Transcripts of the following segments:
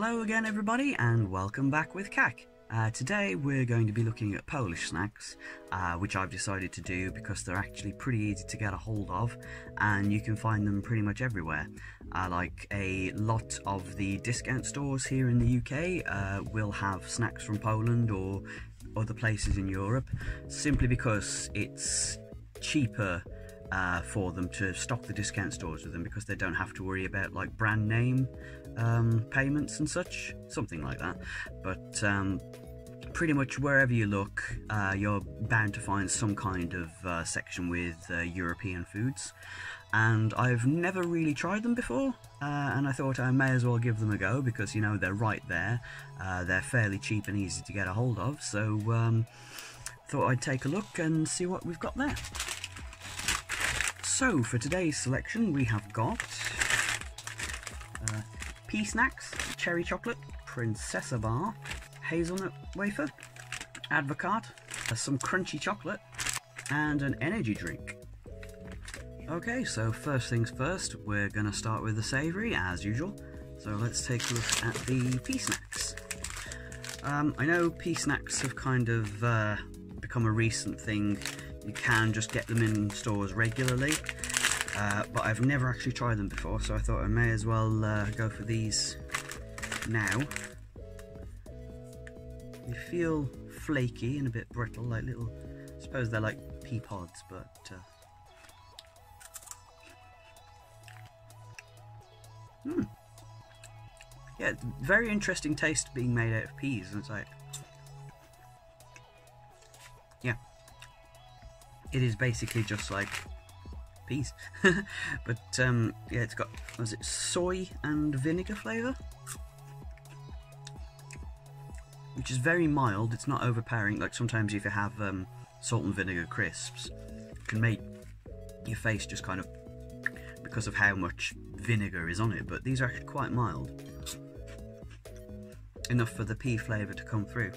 Hello again everybody and welcome back with CAC. Uh, today we're going to be looking at Polish snacks, uh, which I've decided to do because they're actually pretty easy to get a hold of and you can find them pretty much everywhere. Uh, like a lot of the discount stores here in the UK uh, will have snacks from Poland or other places in Europe simply because it's cheaper uh, for them to stock the discount stores with them because they don't have to worry about like brand name um, payments and such, something like that. But um, pretty much wherever you look, uh, you're bound to find some kind of uh, section with uh, European foods. And I've never really tried them before, uh, and I thought I may as well give them a go because you know they're right there. Uh, they're fairly cheap and easy to get a hold of, so um, thought I'd take a look and see what we've got there. So for today's selection, we have got uh, Pea Snacks, Cherry Chocolate, Princessa Bar, Hazelnut Wafer, Advocaat, uh, some Crunchy Chocolate, and an energy drink. Okay, so first things first, we're to start with the savoury, as usual. So let's take a look at the Pea Snacks. Um, I know Pea Snacks have kind of uh, become a recent thing. You can just get them in stores regularly, uh, but I've never actually tried them before, so I thought I may as well uh, go for these now. They feel flaky and a bit brittle, like little, I suppose they're like pea pods, but... Uh, Hmm. Yeah, very interesting taste being made out of peas, and it's like, yeah, it is basically just like peas, but um, yeah, it's got was it soy and vinegar flavour, which is very mild. It's not overpowering. Like sometimes if you have um, salt and vinegar crisps, it can make your face just kind of because of how much vinegar is on it, but these are actually quite mild. Enough for the pea flavour to come through.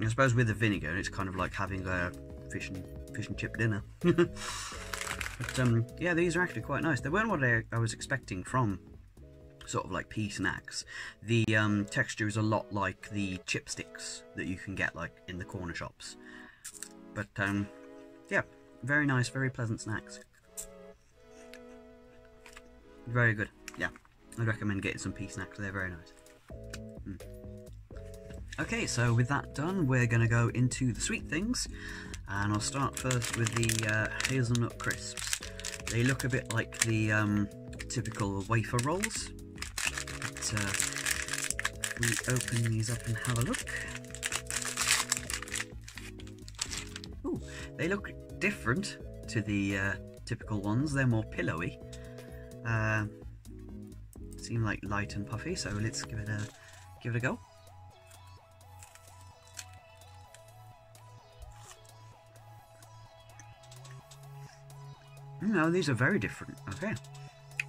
I suppose with the vinegar, it's kind of like having a fish and fish and chip dinner. but um, yeah, these are actually quite nice. They weren't what I, I was expecting from sort of like pea snacks. The um, texture is a lot like the chipsticks that you can get like in the corner shops. But um, yeah, very nice, very pleasant snacks. Very good. Yeah, I'd recommend getting some pea snacks. They're very nice. Mm. Okay, so with that done, we're going to go into the sweet things. And I'll start first with the uh, hazelnut crisps. They look a bit like the um, typical wafer rolls. But, uh, we open these up and have a look. Ooh, they look different to the uh, typical ones. They're more pillowy. Uh, seem like light and puffy, so let's give it a give it a go. No, these are very different. Okay,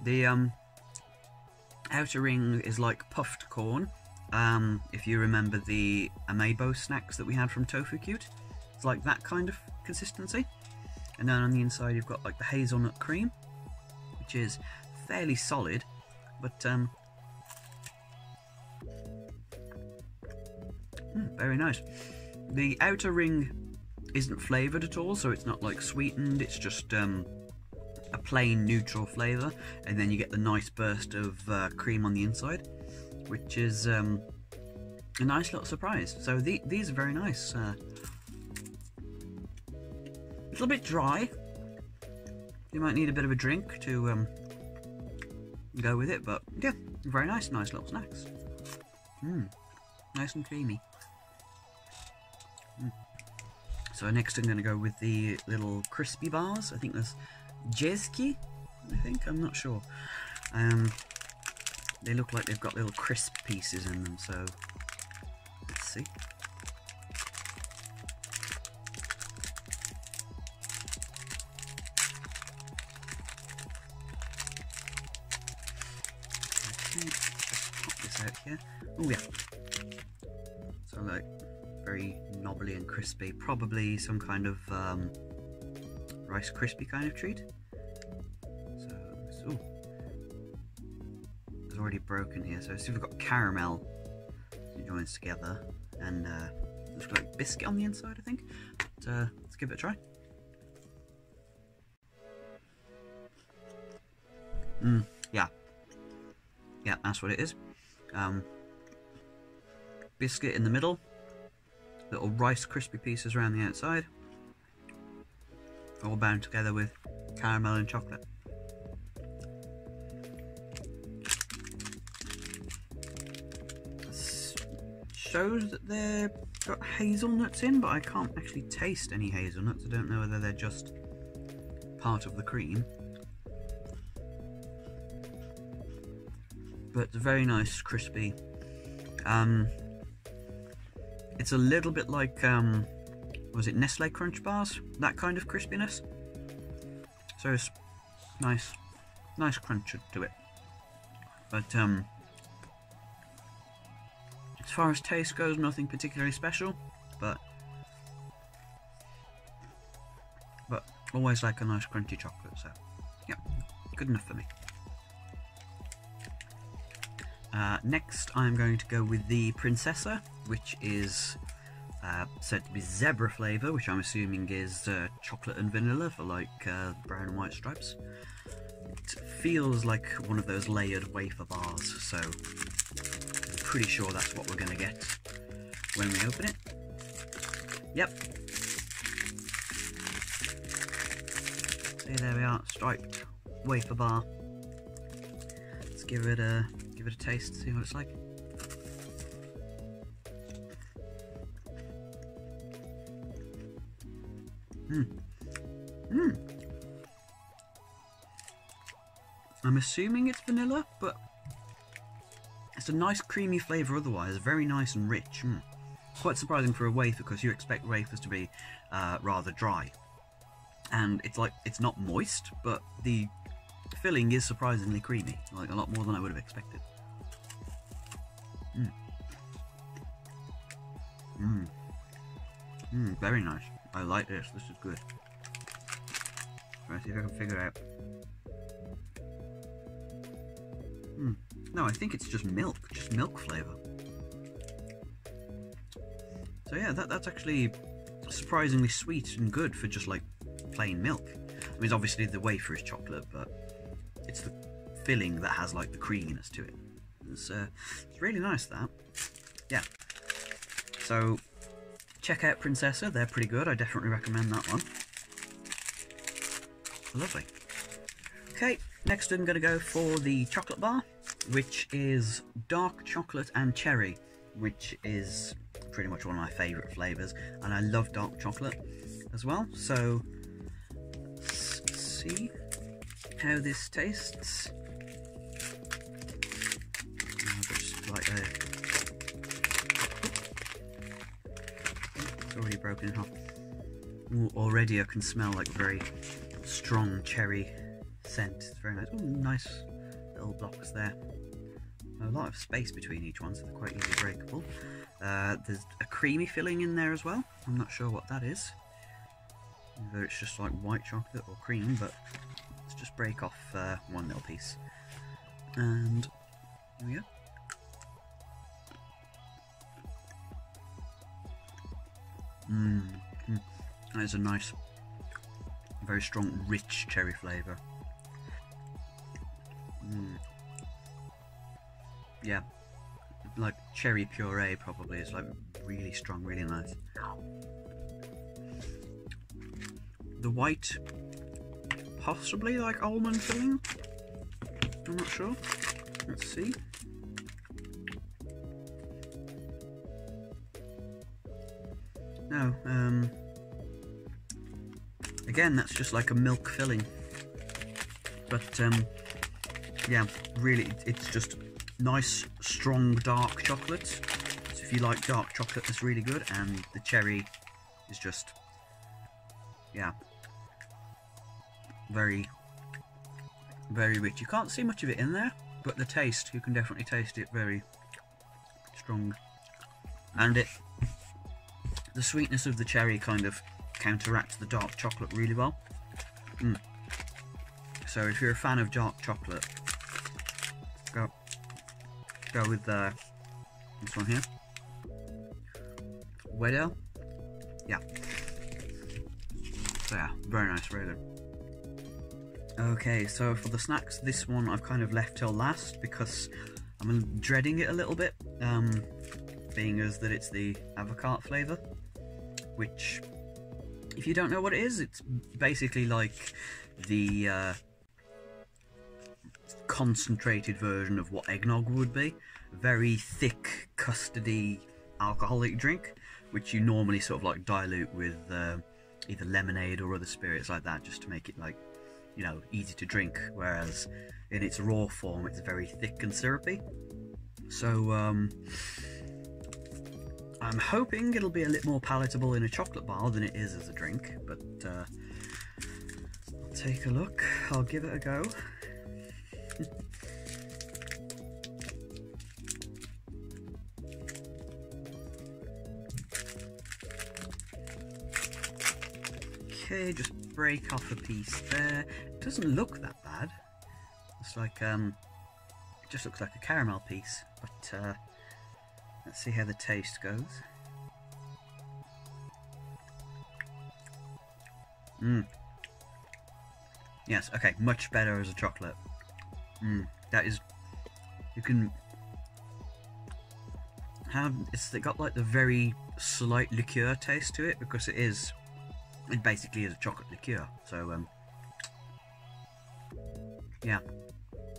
the um, outer ring is like puffed corn. Um, if you remember the Umaibo snacks that we had from Tofu Cute, it's like that kind of consistency. And then on the inside, you've got like the hazelnut cream, which is fairly solid, but um, mm, very nice. The outer ring isn't flavoured at all, so it's not like sweetened, it's just um, a plain neutral flavour, and then you get the nice burst of uh, cream on the inside, which is um, a nice little surprise. So the, these are very nice. Uh, a little bit dry. You might need a bit of a drink to um, go with it, but yeah, very nice, nice little snacks. Mmm, nice and creamy. Mm. So next I'm going to go with the little crispy bars. I think there's Jeski, I think, I'm not sure. Um, they look like they've got little crisp pieces in them, so let's see. pop this out here. Oh yeah. So like very knobbly and crispy. Probably some kind of um, Rice crispy kind of treat. Already broken here. So see, we've got caramel joins together, and uh, like biscuit on the inside, I think. But, uh, let's give it a try. Mm, yeah. Yeah, that's what it is. Um, biscuit in the middle, little rice crispy pieces around the outside, all bound together with caramel and chocolate. Shows that they've got hazelnuts in, but I can't actually taste any hazelnuts. I don't know whether they're just part of the cream. But very nice, crispy. Um, it's a little bit like, um, was it Nestle Crunch Bars? That kind of crispiness. So it's nice, nice crunch to it. But, um, far as taste goes, nothing particularly special, but but always like a nice crunchy chocolate, so yeah, good enough for me. Uh, next, I'm going to go with the Princessa, which is uh, said to be zebra flavour, which I'm assuming is uh, chocolate and vanilla for like uh, brown and white stripes. It feels like one of those layered wafer bars, so pretty sure that's what we're going to get when we open it. Yep. See, there we are, striped wafer bar. Let's give it a give it a taste, see what it's like. Hmm. Hmm. I'm assuming it's vanilla, but it's a nice creamy flavour otherwise, very nice and rich. Mm. Quite surprising for a wafer because you expect wafers to be uh, rather dry. And it's like, it's not moist, but the filling is surprisingly creamy, like a lot more than I would have expected. Mmm. Mmm. Mmm, very nice. I like this, this is good. Let's see if I can figure out. No, I think it's just milk, just milk flavour. So yeah, that, that's actually surprisingly sweet and good for just like plain milk. I mean, obviously the wafer is chocolate, but it's the filling that has like the creaminess to it. It's, uh, it's really nice that. Yeah. So check out Princessa, they're pretty good. I definitely recommend that one. Lovely. Okay, next I'm going to go for the chocolate bar which is dark chocolate and cherry, which is pretty much one of my favourite flavours, and I love dark chocolate as well. So, let's see how this tastes. like a, it's already broken half. Ooh, already I can smell like very strong cherry scent. It's very nice. Ooh, nice little blocks there a lot of space between each one, so they're quite easily breakable. Uh, there's a creamy filling in there as well. I'm not sure what that is. Whether it's just like white chocolate or cream, but let's just break off uh, one little piece. And there we go. Mmm. Mm. That is a nice, very strong, rich cherry flavour. Yeah, like cherry puree probably. It's like really strong, really nice. The white, possibly like almond filling. I'm not sure. Let's see. No, um, again, that's just like a milk filling. But, um, yeah, really, it's just nice, strong, dark chocolate. So if you like dark chocolate, that's really good. And the cherry is just, yeah, very, very rich. You can't see much of it in there, but the taste, you can definitely taste it very strong. And it, the sweetness of the cherry kind of counteracts the dark chocolate really well. Mm. So if you're a fan of dark chocolate, go with uh, this one here. Wedel. Yeah. So yeah, very nice, very. Okay, so for the snacks, this one I've kind of left till last because I'm dreading it a little bit, um, being as that it's the Advocaat flavour, which, if you don't know what it is, it's basically like the uh, concentrated version of what eggnog would be. Very thick, custardy, alcoholic drink, which you normally sort of like dilute with uh, either lemonade or other spirits like that, just to make it like, you know, easy to drink. Whereas in its raw form, it's very thick and syrupy. So, um, I'm hoping it'll be a little more palatable in a chocolate bar than it is as a drink, but uh, I'll take a look. I'll give it a go. Okay, just break off a piece there. It doesn't look that bad. It's like, um, it just looks like a caramel piece, but uh, let's see how the taste goes. Mmm. Yes, okay, much better as a chocolate. Mmm, that is, you can have, it's got like the very slight liqueur taste to it because it is it basically is a chocolate liqueur. So, um, yeah,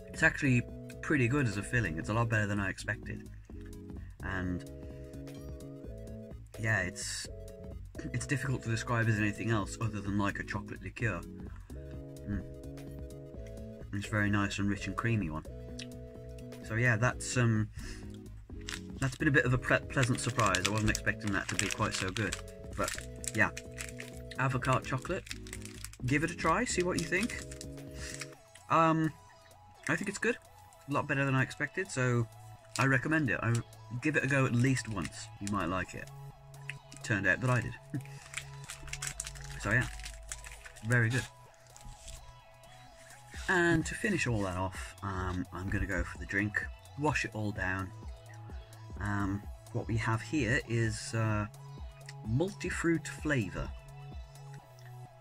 it's actually pretty good as a filling. It's a lot better than I expected, and yeah, it's it's difficult to describe as anything else other than like a chocolate liqueur. Mm. It's very nice and rich and creamy one. So yeah, that's um, that's been a bit of a pleasant surprise. I wasn't expecting that to be quite so good, but yeah, Advocaat chocolate. Give it a try, see what you think. Um, I think it's good. A lot better than I expected, so I recommend it. I give it a go at least once. You might like it. turned out that I did. so yeah, very good. And to finish all that off, um, I'm going to go for the drink. Wash it all down. Um, what we have here is uh, multi-fruit flavour.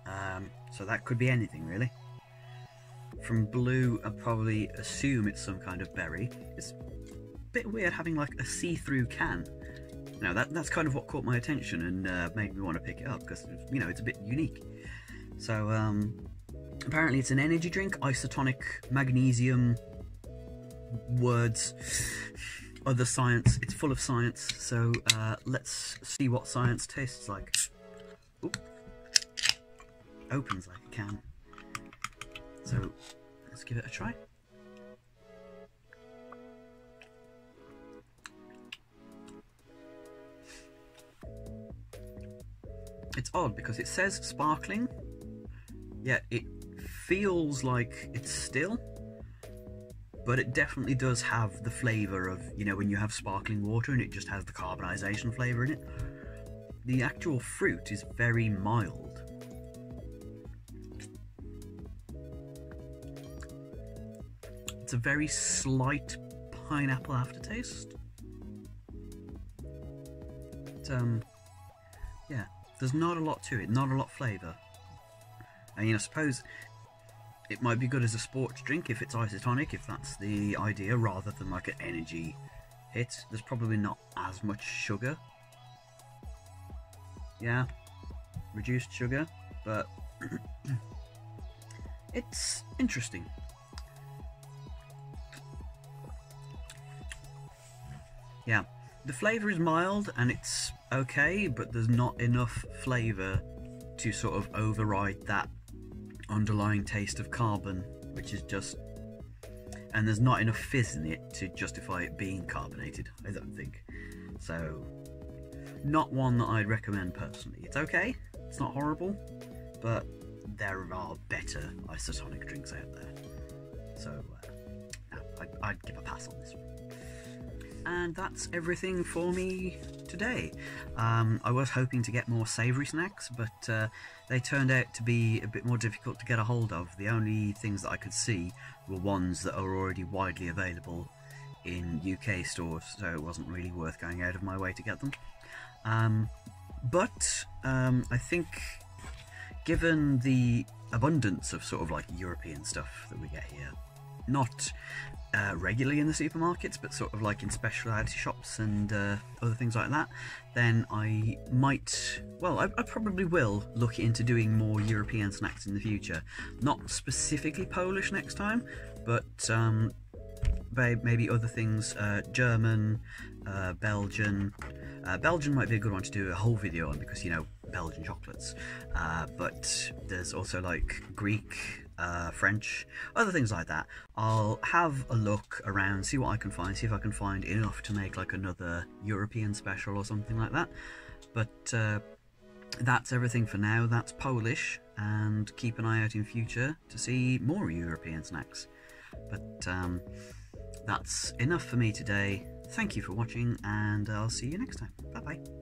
Um, so that could be anything really. From blue, I probably assume it's some kind of berry. It's a bit weird having like a see-through can. Now that that's kind of what caught my attention and uh, made me want to pick it up because you know it's a bit unique. So um, apparently it's an energy drink, isotonic magnesium words, other science. It's full of science. So uh, let's see what science tastes like. Ooh opens like a can. So let's give it a try. It's odd because it says sparkling, yet it feels like it's still, but it definitely does have the flavour of, you know, when you have sparkling water and it just has the carbonisation flavour in it. The actual fruit is very mild It's a very slight pineapple aftertaste. But, um, yeah, there's not a lot to it, not a lot flavour. I mean, I suppose it might be good as a sports drink if it's isotonic, if that's the idea, rather than like an energy hit. There's probably not as much sugar. Yeah, reduced sugar, but it's interesting. Yeah, the flavour is mild and it's okay, but there's not enough flavour to sort of override that underlying taste of carbon, which is just. And there's not enough fizz in it to justify it being carbonated, I don't think. So, not one that I'd recommend personally. It's okay, it's not horrible, but there are better isotonic drinks out there. So, uh, no, I'd, I'd give a pass on this one and that's everything for me today. Um, I was hoping to get more savoury snacks, but uh, they turned out to be a bit more difficult to get a hold of. The only things that I could see were ones that are already widely available in UK stores, so it wasn't really worth going out of my way to get them. Um, but um, I think, given the abundance of sort of like European stuff that we get here, not uh, regularly in the supermarkets, but sort of like in specialty shops and uh, other things like that, then I might, well, I, I, probably will look into doing more European snacks in the future. Not specifically Polish next time, but um, maybe other things, uh, German, uh, Belgian. Uh, Belgian might be a good one to do a whole video on because, you know, Belgian chocolates. Uh, but there's also like Greek, uh, French, other things like that. I'll have a look around, see what I can find, see if I can find enough to make like another European special or something like that. But uh, that's everything for now. That's Polish, and keep an eye out in future to see more European snacks. But um, that's enough for me today. Thank you for watching, and I'll see you next time. Bye bye.